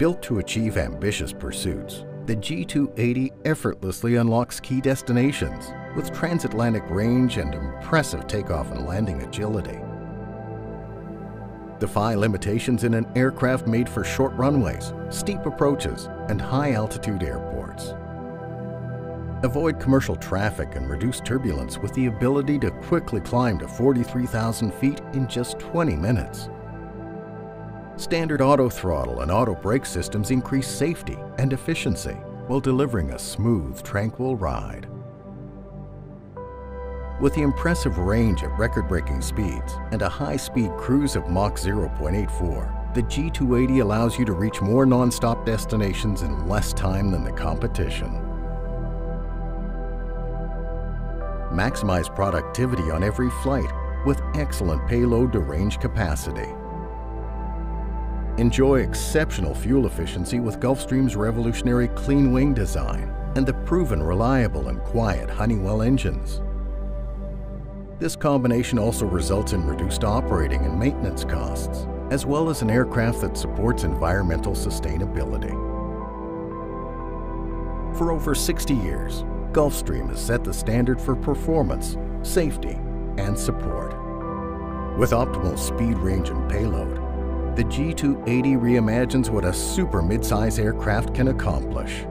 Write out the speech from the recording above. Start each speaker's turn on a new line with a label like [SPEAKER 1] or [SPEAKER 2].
[SPEAKER 1] Built to achieve ambitious pursuits, the G280 effortlessly unlocks key destinations with transatlantic range and impressive takeoff and landing agility. Defy limitations in an aircraft made for short runways, steep approaches, and high-altitude airports. Avoid commercial traffic and reduce turbulence with the ability to quickly climb to 43,000 feet in just 20 minutes. Standard auto throttle and auto brake systems increase safety and efficiency while delivering a smooth, tranquil ride. With the impressive range at record-breaking speeds and a high-speed cruise of Mach 0.84, the G280 allows you to reach more non-stop destinations in less time than the competition. Maximize productivity on every flight with excellent payload to range capacity. Enjoy exceptional fuel efficiency with Gulfstream's revolutionary clean wing design and the proven reliable and quiet Honeywell engines. This combination also results in reduced operating and maintenance costs, as well as an aircraft that supports environmental sustainability. For over 60 years, Gulfstream has set the standard for performance, safety, and support. With optimal speed, range, and payload, the G280 reimagines what a super midsize aircraft can accomplish.